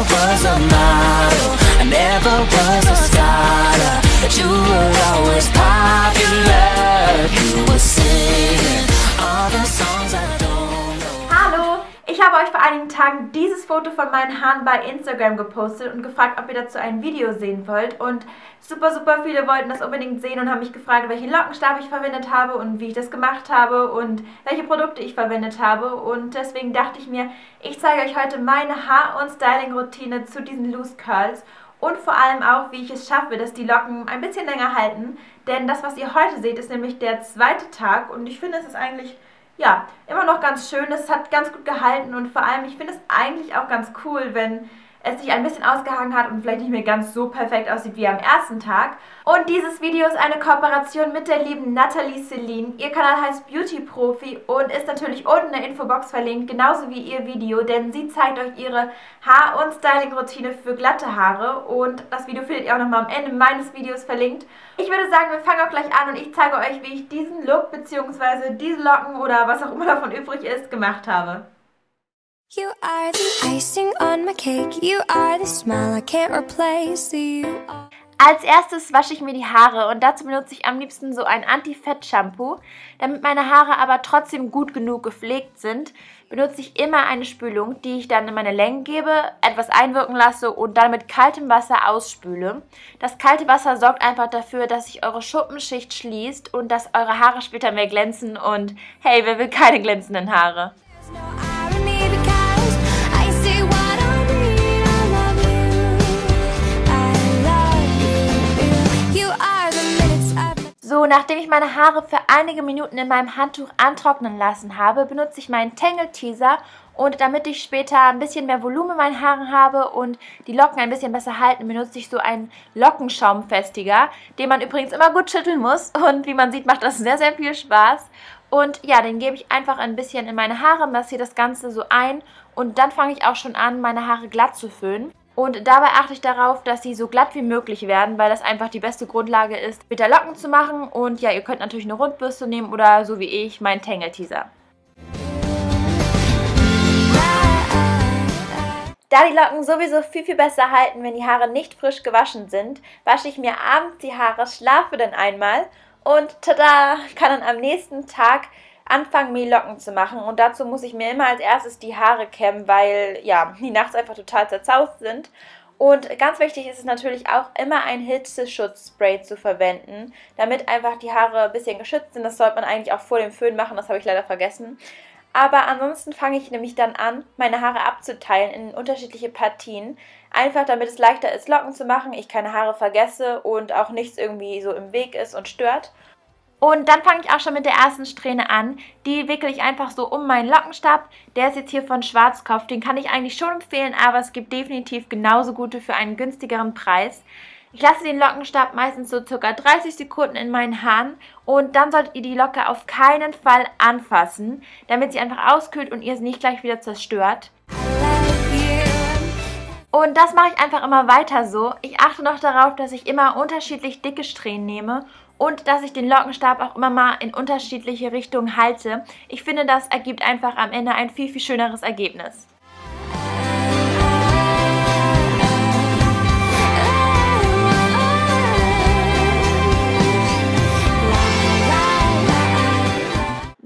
was a model, I never was a scholar. But you were always Ich habe euch vor einigen Tagen dieses Foto von meinen Haaren bei Instagram gepostet und gefragt, ob ihr dazu ein Video sehen wollt. Und super, super viele wollten das unbedingt sehen und haben mich gefragt, welchen Lockenstab ich verwendet habe und wie ich das gemacht habe und welche Produkte ich verwendet habe. Und deswegen dachte ich mir, ich zeige euch heute meine Haar- und Styling-Routine zu diesen Loose Curls und vor allem auch, wie ich es schaffe, dass die Locken ein bisschen länger halten. Denn das, was ihr heute seht, ist nämlich der zweite Tag und ich finde, es ist eigentlich ja, immer noch ganz schön. Es hat ganz gut gehalten und vor allem, ich finde es eigentlich auch ganz cool, wenn es sich ein bisschen ausgehangen hat und vielleicht nicht mehr ganz so perfekt aussieht wie am ersten Tag. Und dieses Video ist eine Kooperation mit der lieben Nathalie Celine. Ihr Kanal heißt Beauty Profi und ist natürlich unten in der Infobox verlinkt, genauso wie ihr Video, denn sie zeigt euch ihre Haar- und Styling-Routine für glatte Haare und das Video findet ihr auch nochmal am Ende meines Videos verlinkt. Ich würde sagen, wir fangen auch gleich an und ich zeige euch, wie ich diesen Look bzw. diese Locken oder was auch immer davon übrig ist, gemacht habe. You are the icing on my cake. You are the smile I can't replace. You are. Als erstes wasche ich mir die Haare und dazu benutze ich am liebsten so ein Anti-Fett-Shampoo. Damit meine Haare aber trotzdem gut genug gepflegt sind, benutze ich immer eine Spülung, die ich dann in meine Längen gebe, etwas einwirken lasse und dann mit kaltem Wasser ausspüle. Das kalte Wasser sorgt einfach dafür, dass sich eure Schuppenschicht schließt und dass eure Haare später mehr glänzen und hey, wer will keine glänzenden Haare? So, nachdem ich meine Haare für einige Minuten in meinem Handtuch antrocknen lassen habe, benutze ich meinen Tangle Teaser und damit ich später ein bisschen mehr Volumen in meinen Haaren habe und die Locken ein bisschen besser halten, benutze ich so einen Lockenschaumfestiger, den man übrigens immer gut schütteln muss und wie man sieht, macht das sehr, sehr viel Spaß. Und ja, den gebe ich einfach ein bisschen in meine Haare, massiere das Ganze so ein und dann fange ich auch schon an, meine Haare glatt zu föhnen. Und dabei achte ich darauf, dass sie so glatt wie möglich werden, weil das einfach die beste Grundlage ist, mit der Locken zu machen. Und ja, ihr könnt natürlich eine Rundbürste nehmen oder so wie ich meinen Tangle Teaser. Da die Locken sowieso viel, viel besser halten, wenn die Haare nicht frisch gewaschen sind, wasche ich mir abends die Haare, schlafe dann einmal und tada, kann dann am nächsten Tag anfangen, mir Locken zu machen. Und dazu muss ich mir immer als erstes die Haare kämmen, weil ja, die nachts einfach total zerzaust sind. Und ganz wichtig ist es natürlich auch immer ein Hitzeschutzspray zu verwenden, damit einfach die Haare ein bisschen geschützt sind. Das sollte man eigentlich auch vor dem Föhn machen, das habe ich leider vergessen. Aber ansonsten fange ich nämlich dann an, meine Haare abzuteilen in unterschiedliche Partien. Einfach damit es leichter ist, Locken zu machen, ich keine Haare vergesse und auch nichts irgendwie so im Weg ist und stört. Und dann fange ich auch schon mit der ersten Strähne an. Die wickel ich einfach so um meinen Lockenstab. Der ist jetzt hier von Schwarzkopf. Den kann ich eigentlich schon empfehlen, aber es gibt definitiv genauso gute für einen günstigeren Preis. Ich lasse den Lockenstab meistens so circa 30 Sekunden in meinen Haaren und dann solltet ihr die Locke auf keinen Fall anfassen, damit sie einfach auskühlt und ihr sie nicht gleich wieder zerstört. Und das mache ich einfach immer weiter so. Ich achte noch darauf, dass ich immer unterschiedlich dicke Strähnen nehme und dass ich den Lockenstab auch immer mal in unterschiedliche Richtungen halte. Ich finde, das ergibt einfach am Ende ein viel, viel schöneres Ergebnis.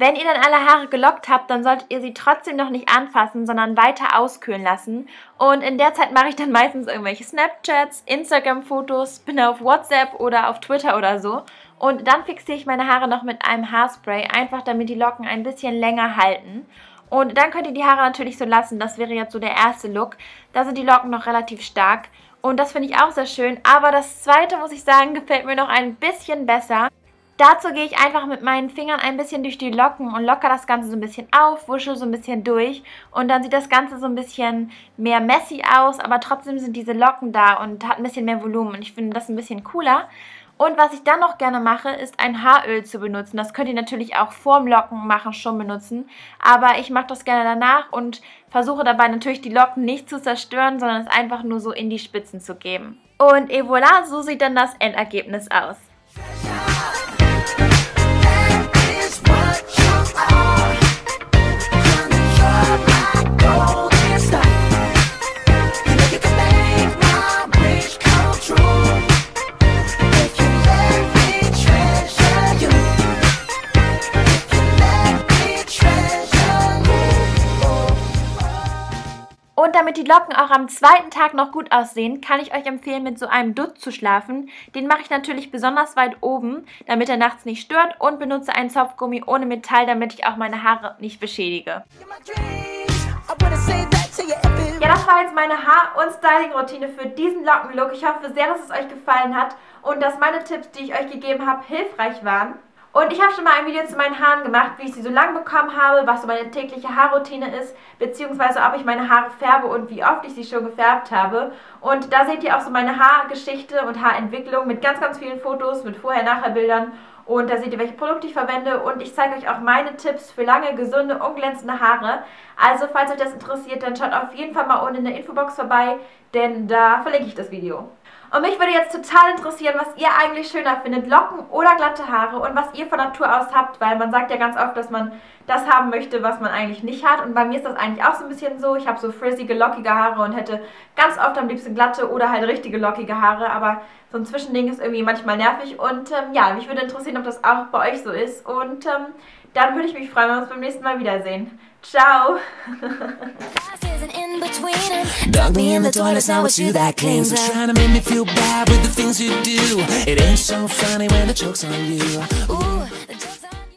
Wenn ihr dann alle Haare gelockt habt, dann solltet ihr sie trotzdem noch nicht anfassen, sondern weiter auskühlen lassen. Und in der Zeit mache ich dann meistens irgendwelche Snapchats, Instagram-Fotos, bin auf WhatsApp oder auf Twitter oder so. Und dann fixiere ich meine Haare noch mit einem Haarspray, einfach damit die Locken ein bisschen länger halten. Und dann könnt ihr die Haare natürlich so lassen, das wäre jetzt so der erste Look. Da sind die Locken noch relativ stark und das finde ich auch sehr schön. Aber das zweite, muss ich sagen, gefällt mir noch ein bisschen besser. Dazu gehe ich einfach mit meinen Fingern ein bisschen durch die Locken und locker das Ganze so ein bisschen auf, wusche so ein bisschen durch und dann sieht das Ganze so ein bisschen mehr messy aus, aber trotzdem sind diese Locken da und hat ein bisschen mehr Volumen und ich finde das ein bisschen cooler. Und was ich dann noch gerne mache, ist ein Haaröl zu benutzen. Das könnt ihr natürlich auch vorm Locken machen schon benutzen, aber ich mache das gerne danach und versuche dabei natürlich die Locken nicht zu zerstören, sondern es einfach nur so in die Spitzen zu geben. Und et voilà, so sieht dann das Endergebnis aus. Und damit die Locken auch am zweiten Tag noch gut aussehen, kann ich euch empfehlen, mit so einem Dutt zu schlafen. Den mache ich natürlich besonders weit oben, damit er nachts nicht stört und benutze einen Zopfgummi ohne Metall, damit ich auch meine Haare nicht beschädige. Ja, das war jetzt meine Haar- und Styling-Routine für diesen Lockenlook. Ich hoffe sehr, dass es euch gefallen hat und dass meine Tipps, die ich euch gegeben habe, hilfreich waren. Und ich habe schon mal ein Video zu meinen Haaren gemacht, wie ich sie so lang bekommen habe, was so meine tägliche Haarroutine ist, beziehungsweise ob ich meine Haare färbe und wie oft ich sie schon gefärbt habe. Und da seht ihr auch so meine Haargeschichte und Haarentwicklung mit ganz, ganz vielen Fotos, mit Vorher-Nachher-Bildern. Und da seht ihr, welche Produkte ich verwende und ich zeige euch auch meine Tipps für lange, gesunde, unglänzende Haare. Also, falls euch das interessiert, dann schaut auf jeden Fall mal unten in der Infobox vorbei, denn da verlinke ich das Video. Und mich würde jetzt total interessieren, was ihr eigentlich schöner findet, Locken oder glatte Haare und was ihr von Natur aus habt, weil man sagt ja ganz oft, dass man das haben möchte, was man eigentlich nicht hat. Und bei mir ist das eigentlich auch so ein bisschen so. Ich habe so frizzige, lockige Haare und hätte ganz oft am liebsten glatte oder halt richtige lockige Haare, aber so ein Zwischending ist irgendwie manchmal nervig. Und ähm, ja, mich würde interessieren, ob das auch bei euch so ist. Und ähm, dann würde ich mich freuen, wenn wir uns beim nächsten Mal wiedersehen. Ciao! Dug me in the toilet, now it's you that cleans Was trying to make me feel bad with the things you do It ain't so funny when the joke's on you Ooh.